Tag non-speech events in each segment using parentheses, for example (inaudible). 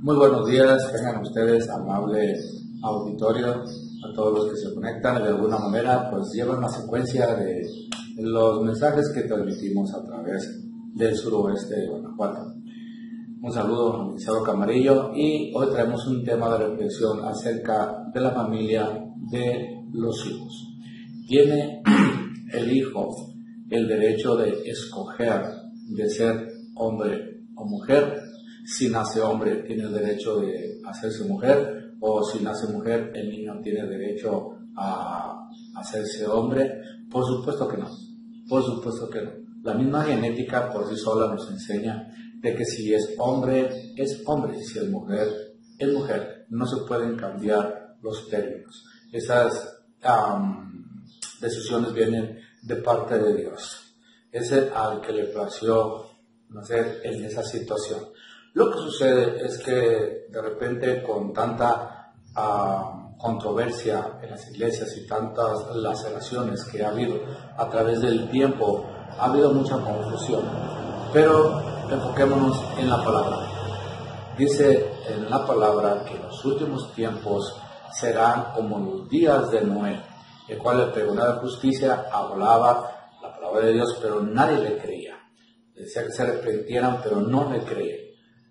Muy buenos días, tengan ustedes amable auditorio, a todos los que se conectan de alguna manera, pues llevan una secuencia de los mensajes que transmitimos a través del suroeste de Guanajuato. Un saludo a Camarillo y hoy traemos un tema de reflexión acerca de la familia de los hijos. Tiene (clears throat) el hijo el derecho de escoger de ser hombre o mujer. Si nace hombre, tiene el derecho de hacerse mujer, o si nace mujer, el niño tiene derecho a hacerse hombre. Por supuesto que no. Por supuesto que no. La misma genética por sí sola nos enseña de que si es hombre, es hombre, si es mujer, es mujer. No se pueden cambiar los términos. Esas decisiones vienen de parte de Dios. Es el al que le plació nacer en esa situación. Lo que sucede es que de repente con tanta controversia en las iglesias y tantas laceraciones que ha habido a través del tiempo, ha habido mucha confusión. Pero enfoquémonos en la palabra. Dice en la palabra que los últimos tiempos serán como los días de Noé, el cual el tribunal de justicia hablaba la palabra de Dios, pero nadie le creía. Decía que se arrepintieran, pero no le creían.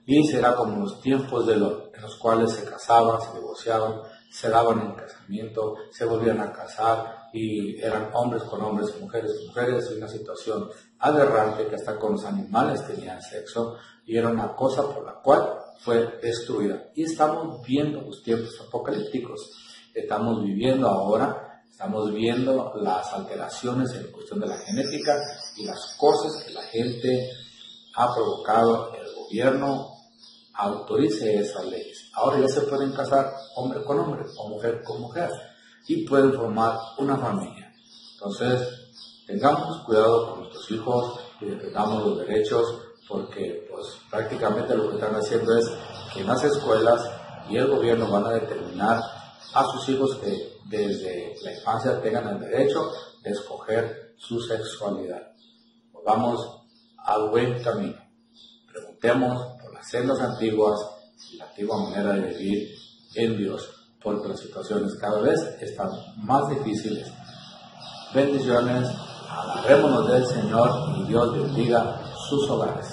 Y será como los tiempos de los, en los cuales se casaban, se divorciaban, se daban en casamiento, se volvían a casar y eran hombres con hombres, mujeres con mujeres, en una situación aberrante que hasta con los animales tenían sexo y era una cosa por la cual fue destruida. Y estamos viendo los tiempos apocalípticos. Estamos viviendo ahora, estamos viendo las alteraciones en cuestión de la genética y las cosas que la gente ha provocado. El gobierno autorice esas leyes. Ahora ya se pueden casar hombre con hombre o mujer con mujer y pueden formar una familia. Entonces, tengamos cuidado con nuestros hijos y defendamos los derechos porque pues prácticamente lo que están haciendo es que en las escuelas y el gobierno van a determinar a sus hijos que desde la infancia tengan el derecho de escoger su sexualidad. Vamos al buen camino. Preguntemos las sendas antiguas la antigua manera de vivir en Dios porque las situaciones cada vez están más difíciles. Bendiciones, agarrémonos del Señor y Dios bendiga sus hogares.